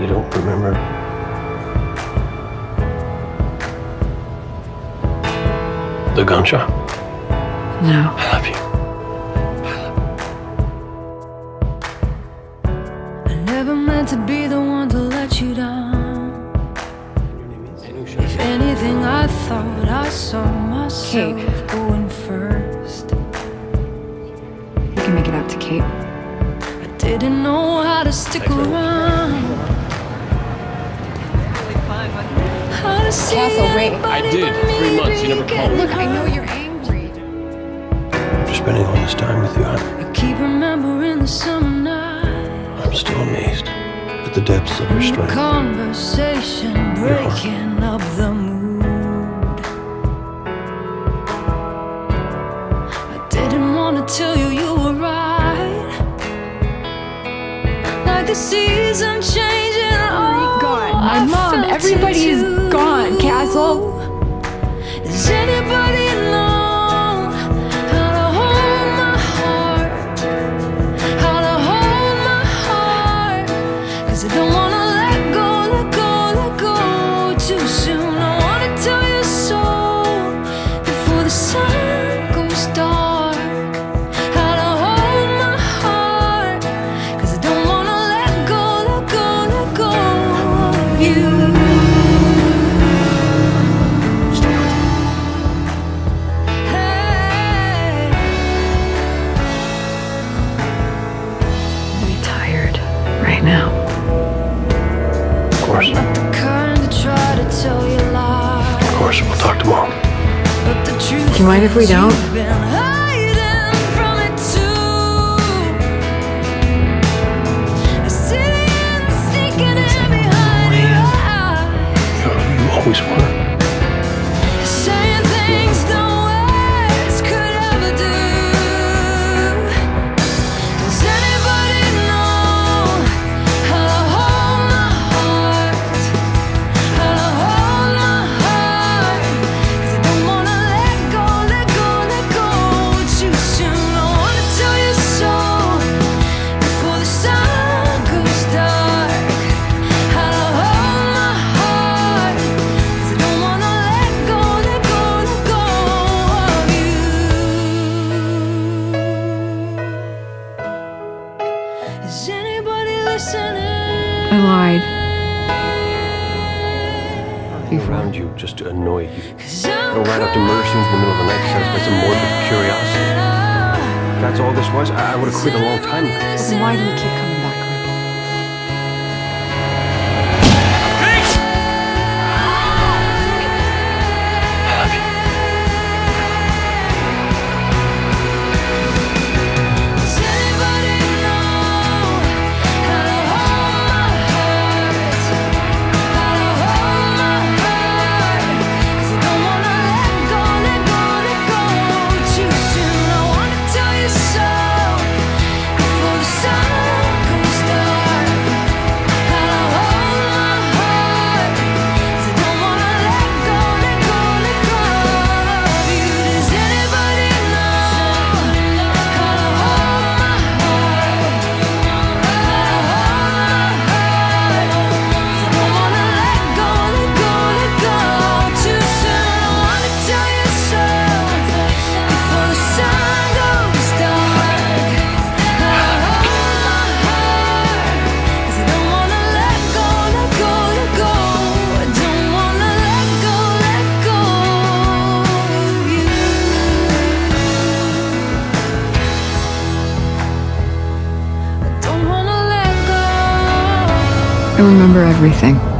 You don't remember? The gunshot? No. I love you. I never meant to be the one to let you down. If anything, I thought I saw myself Kate. going first. You can make it out to Kate. I didn't know how to stick around. Castle, wait. I did. Three months. You never begin called. Look, I know you're angry. For spending all this time with you, I'm, I keep remembering the summer night. I'm still amazed at the depths of your strength. Conversation breaking up the mood. I didn't want to tell you you were right. Like a season changing. I My mom, everybody is gone, Castle. Does anybody know how to hold my heart? How to hold my heart? 'Cause I don't wanna let go, let go, let go too soon. I wanna tell you so before the sun We'll talk tomorrow. But the truth Do you mind if we don't? you've been hiding from it too. I lied. I'm around you just to annoy you. 'Cause I'm Go right up to murder in the middle of the night to satisfy some morbid curiosity. If that's all this was, I, I would have quit a long time ago. Then why do you keep coming I remember everything.